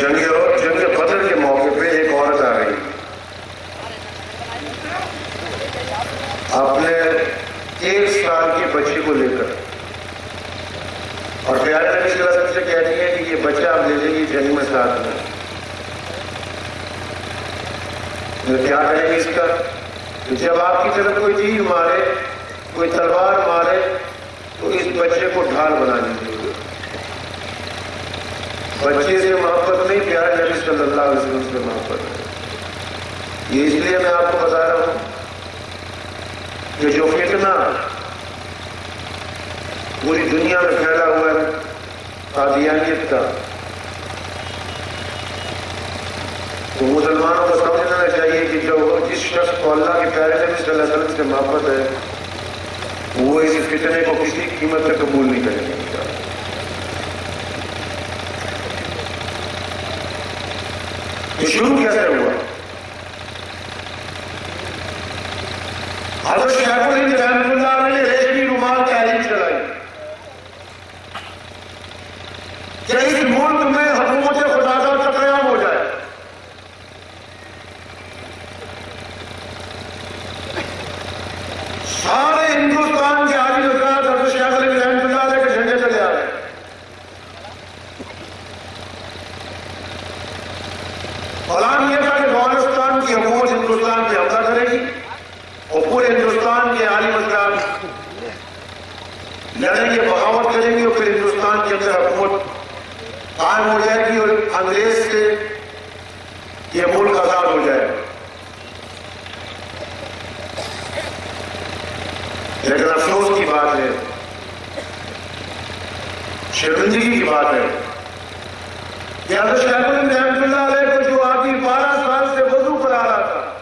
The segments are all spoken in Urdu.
جنگ جنگ بدر کے موقع پہ ایک عورت آ گئی۔ اپنے ایک سال کے بچے کو لے کر۔ اور پیارے نبی صلی اللہ علیہ وسلم سے کہتی ہے کہ یہ بچہ آپ لے لیں گی جنگ میں ساتھ میں۔ کیا کریں گے اس کا جب آپ کی طرف کوئی تیر مارے، کوئی تلوار مارے، تو اس بچے کو ڈھال بنا لیجیے۔ بچے سے محبت نہیں، پیارے نبی صلی اللہ علیہ وسلم سے محبت ہے۔ یہ اس لیے میں آپ کو بتا رہا ہوں کہ جو فتنہ پوری دنیا میں پھیلا ہوا ہے، قادیانیت کا، تو مسلمانوں کو سمجھنا چاہیے کہ جو جس شخص کو اللہ کے پیارے نبی صلی اللہ علیہ وسلم سے محبت ہے، وہ اس فتنے کو کسی قیمت پہ قبول نہیں کریں گے یہ شروع کیسے ہوا؟ حضرت شیخ الہند اللہ نے ریشمی رومال تحریر چلائی۔ کہ اس ملک میں حکومت خدا کا قیام ہو جائے۔ سارے ہندوستان کے عالی حضرات حضرت شیخ الہند رحمۃ اللہ علیہ کے جھنڈے چلے آ رہے ہیں اعلان یہ تھا کہ افغانستان کی حکومت ہندوستان پہ حملہ کرے گی اور پورے ہندوستان کے عالی حضرات لڑیں گے، بغاوت کریں گے اور پھر ہندوستان کے اندر حکومت قائم ہو جائے گی اور انگریز سے یہ ملک آزاد ہو جائے گا۔ لیکن افسوس کی بات ہے، شرمندگی کی بات ہے کہ حضرت شیخ اللہ علیہ آدمی بارہ سال سے وضو کرا رہا تھا۔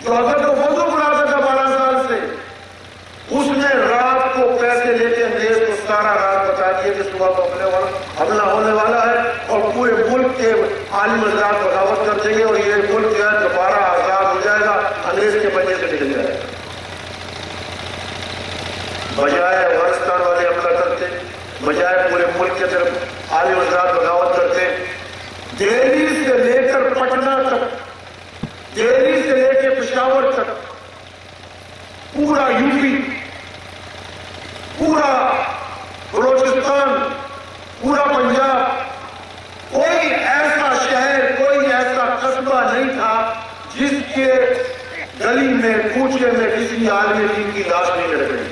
جو حضرت کو وضو کراتا تھا بارہ سال سے، اس نے رات کو پیسے لے کے انگریز کو سارا رات بتا دیا کہ صبح کو اپنے حملہ ہونے والا ہے اور پورے ملک کے عالم حضرات بغاوت کر دیں گے اور یہ ملک جو ہے دوبارہ آزاد ہو جائے گا، انگریز کے بچے سے نکل جائے۔ گا بجائے افغانستان والے حملہ کرتے، بجائے پورے ملک کے طرف عالم حضرات بغاوت کرتے دہلی سے لے کر پٹنہ تک دہلی سے لے کے پشاور تک پورا یو پی پورا بلوچستان، پورا پنجاب، کوئی ایسا شہر، کوئی ایسا قصبہ نہیں تھا جس کے گلی میں، کوچے میں کسی عالم دین کی لاش نہیں لڑ گئی۔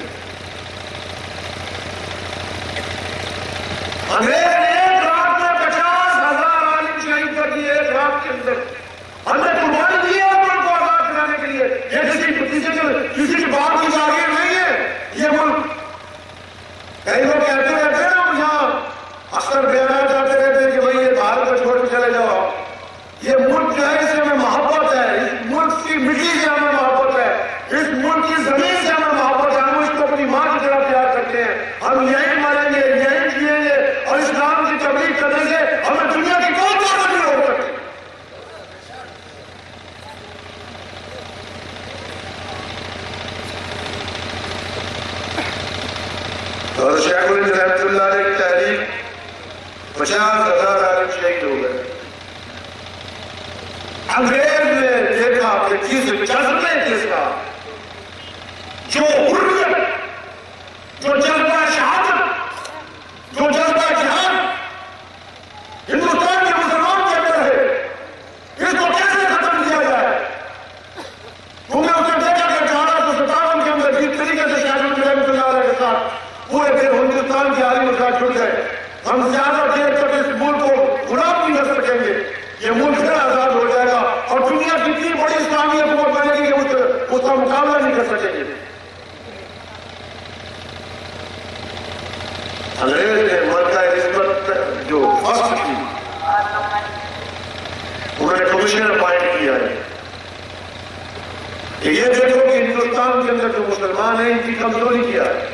انگریز نے ایک رات میں پچاس ہزار عالم شہید کر دیے ایک رات کے اندر ہم نے قربانی دی ہے ملک کو آزاد کرانے کے لیے یہ کسی کسی کی بات کی جاگیر نہیں ہے یہ ملک کئی لوگ کہتے رہتے ہیں نا یہاں اکثر بیانات جاتے رہتے ہیں کہ بھائی یہ بھارت کو چھوڑ کے چلے جاؤ یہ ملک جو ہے اس سے ہمیں محبت ہے اس ملک کی مٹی سے ہمیں محبت ہے اس ملک کی زمین سے ہمیں محبت ہے ہم اس کو اپنی ماں کی طرح پیار کرتے ہیں ہم یہی مریں گے یہی جیئیں گے اور اسلام کی تبلیغ کرنے سے ہمیں دنیا کی کوئی طاقت نہیں روک سکتی اور شیخ الہند رحمۃ اللہ علیہ کی تحریک پچاس ہزار عالم شہید ہو گئے انگریز نے دیکھا کہ کس جذبے کے ساتھ جو حریت، جو جذبہ شہادت، جو جذبہ جہاد ہندوستان کے مسلمان کے اندر ہے اس کو کیسے ختم کیا جائے؟ تم نے اسے دیکھا کہ اٹھارہ سو ستاون کے اندر جس طریقے سے شاہد رحمۃ اللہ علیہ کے ساتھ پورے پھر ہندوستان کے عالم مسائل چھوٹ گئے ہم زیادہ دیر تک اس ملک کو غلام نہیں کر سکیں گے۔ یہ ملک پھر آزاد ہو جائے گا اور دنیا کی اتنی بڑی اسلامی حکومت بنے گی کہ اس کا مقابلہ نہیں کر سکیں گے انگریز نے مرتا نسبت جو فسٹ کی، انہوں نے کمشنر اپائنٹ کیا ہے۔ کہ یہ دیکھو کہ ہندوستان کے اندر جو مسلمان ہیں، ان کی کمزوری کیا ہے؟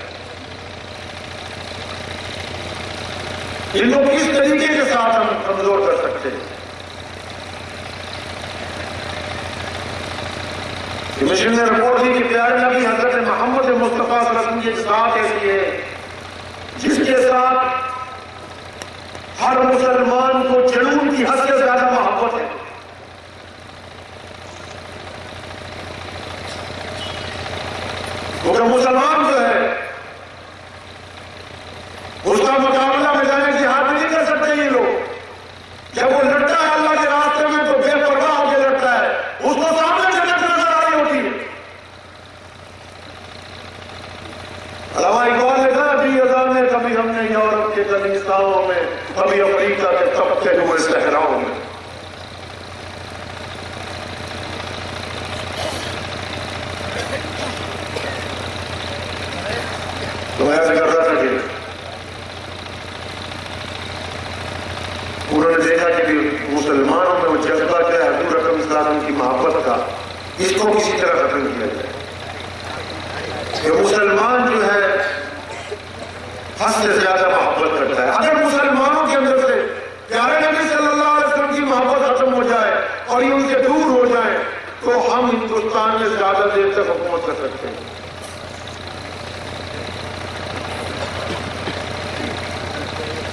ان کو کس طریقے کے ساتھ ہم کمزور کر سکتے ہیں؟ کمیشن نے رپورٹ دی کہ پیارے نبی حضرت محمد مصطفیٰ صلی اللہ علیہ وسلم کی ایک ذات ایسی ہے۔ مسلمان کو جنون کی حسرت تو ایسا تھا کہ انہوں نے دیکھا کہ مسلمانوں میں وہ جذبہ کیا ہے، حضور اکرم صلی اللہ علیہ وسلم کی محبت کا، اس کو کسی طرح ختم کیا جائے۔ کہ مسلمان جو ہے حد سے زیادہ محبت کرتا ہے۔ اگر مسلمانوں کے اندر سے پیارے نبی صلی اللہ علیہ وسلم کی محبت ختم ہو جائے اور یہ ان سے دور ہو جائے، تو ہم ہندوستان میں زیادہ دیر تک حکومت کر سکتے ہیں۔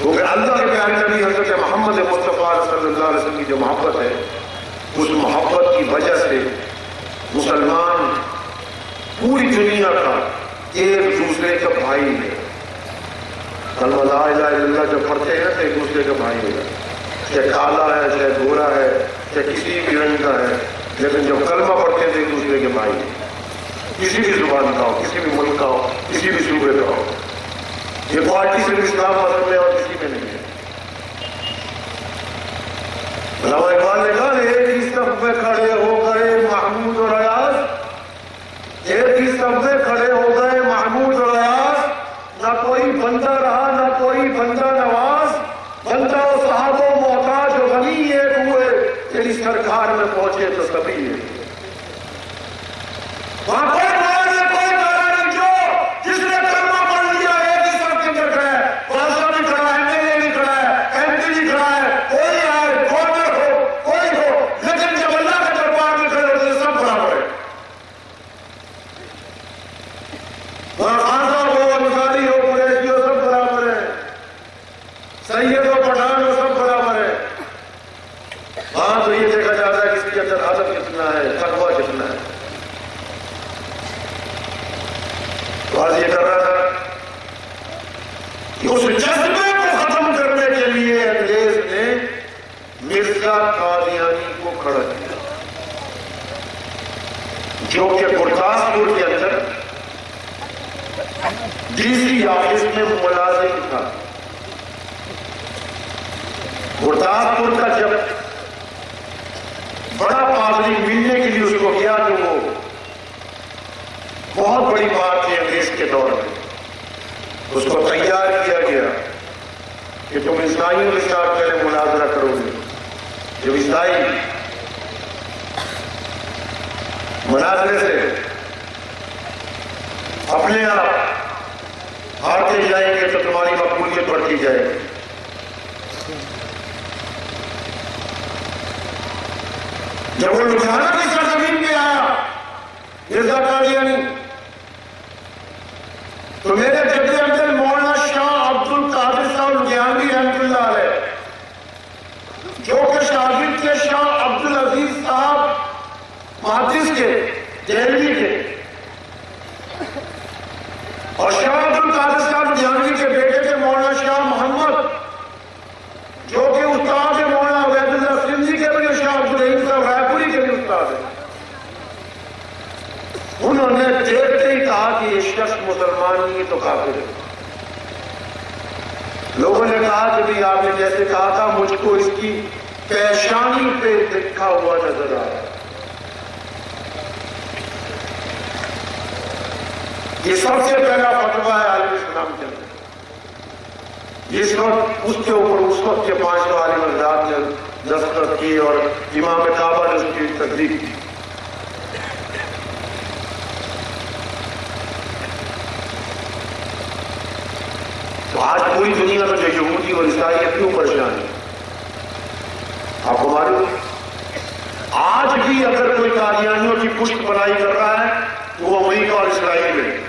کیونکہ اللہ کے پیارے نبی حضرت محمد مصطفیٰ صلی اللہ علیہ وسلم کی جو محبت ہے، اس محبت کی وجہ سے مسلمان پوری دنیا کا ایک دوسرے کا بھائی ہے۔ کلمہ لا الہ الا اللہ جب پڑھتے ہیں تو ایک دوسرے کا بھائی ہے۔ چاہے کالا ہے، چاہے گورا ہے، چاہے کسی بھی رنگ کا ہے، لیکن جب کلمہ پڑھتے ہیں تو ایک دوسرے کے بھائی ہیں۔ کسی بھی زبان کا ہو، کسی بھی ملک کا ہو، کسی بھی صوبے کا ہو۔ یہ پارٹی صرف اسلام مذہب میں اور کسی میں نہیں ہے۔ علامہ اقبال نے کہا ایک ہی سب میں کھڑے ہو گئے محمود اور ایاز، ایک ہی سب میں کھڑے ہو گئے محمود اور ایاز، نہ کوئی بندہ رہا، نہ کوئی بندہ نواز، بندہ و صاحب و محتاج و غنی ایک ہوئے تیری سرکار میں پہنچے تو سبھی ایک وہاں کوئی مار نہیں کوئی ڈرا نہیں جو جس نے کلمہ پڑھ لیا ایک ہی سب کے اندر کھڑا ہے بادشاہ بھی کھڑا ہے ایم ایل اے بھی کھڑا ہے ایم پی بھی کھڑا ہے کوئی آئے گورنر ہو کوئی ہو لیکن جب اللہ کے دربار میں کھڑے ہوتے ہیں سب برابر ہے وہاں خان صاحب ہو انصاری ہو قریشی ہو سب برابر ہے سید ہو پٹھان ہو سب برابر ہے وہاں تو یہ دیکھا جاتا ہے کہ اس کے اندر ادب کتنا ہے تقوی کتنا ہے بات یہ کر رہا تھا کہ اس جذبے کو ختم کرنے کے لیے انگریز نے مرزا قادیانی کو کھڑا کیا۔ جو کہ گرداسپور کے اندر ڈی سی آفس میں ملازم تھا۔ گرداسپور کا جب بڑا پادری ملنے کے لیے اس کو کیا کہ وہ بہت بڑی بات تھی انگریز کے دور میں۔ اس کو تیار کیا گیا کہ تم عیسائیوں کے ساتھ پہلے مناظرہ کرو گے۔ جب عیسائی مناظرے سے اپنے آپ ہارتے جائیں گے تو تمہاری مقبولیت بڑھتی جائے گی۔ جب وہ لدھیانہ کی سرزمین میں آیا مرزا قادیانی تو میرے جدی اندر مولانا شاہ عبد القادر صاحب لدھیانوی رحمت اللہ علیہ جو کہ شاگرد کے شاہ عبد العزیز صاحب محدث کے دہلوی کے اور شاہ عبد لدھیانوی کے بیٹے کے مولانا شاہ محمد، جو کہ استاد ہے مولانا عبید اللہ سندھی کے بھی شاہ عبد الرحیم صاحب رائے پوری کے بھی استاد ہیں۔ انہوں نے دیکھتے ہی کہا کہ یہ شخص مسلمان نہیں تو کافر ہے۔ لوگوں نے کہا کہ بھی آپ نے جیسے کہا تھا، مجھ کو اس کی پیشانی پہ لکھا ہوا نظر آ رہا ہے یہ سب سے پہلا فتوا ہے عالم اسلام کے اندر۔ جس وقت اس کے اوپر اس وقت کے پانچ سو عالم ازاد نے دستخط کی اور امام کعبہ نے اس کی تصدیق کی۔ تو آج پوری دنیا میں جو یہودی اور عیسائی کیوں پریشان ہے، آپ کو معلوم آج بھی اگر کوئی قادیانیوں کی پشت بنائی کر رہا ہے، تو وہ امریکہ اور اسرائیل میں۔